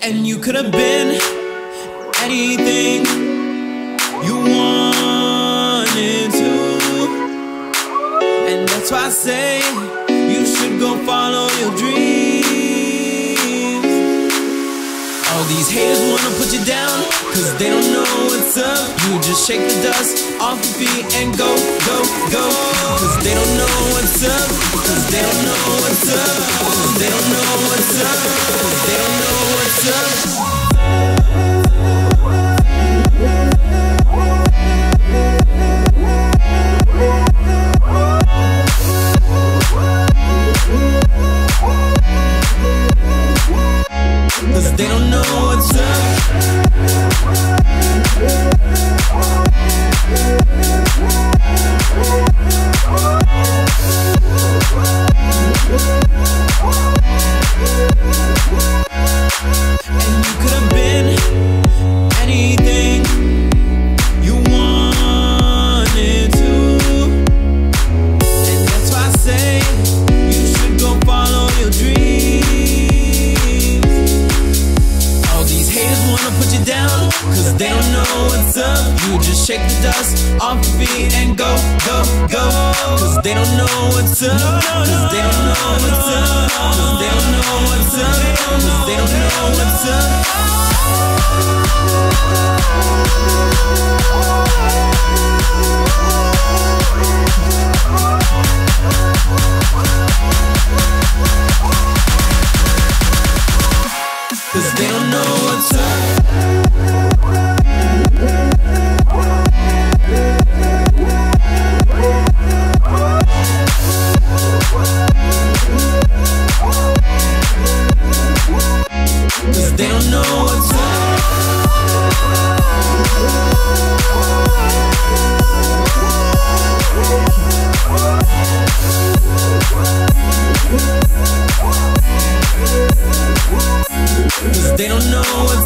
And you could have been anything you wanted to. And that's why I say you should go follow your dreams. All these haters wanna put you down, cause they don't know what's up. You just shake the dust off your feet and go, go, go. Cause they don't know what's up, cause they don't know what's up. Know what's up. You just shake the dust off your feet and go, go, go. Cause they don't know what's up. Cause they don't know what's up. Cause they don't know what's up. Cause they don't know what's up. Cause they don't know what's up. They don't know.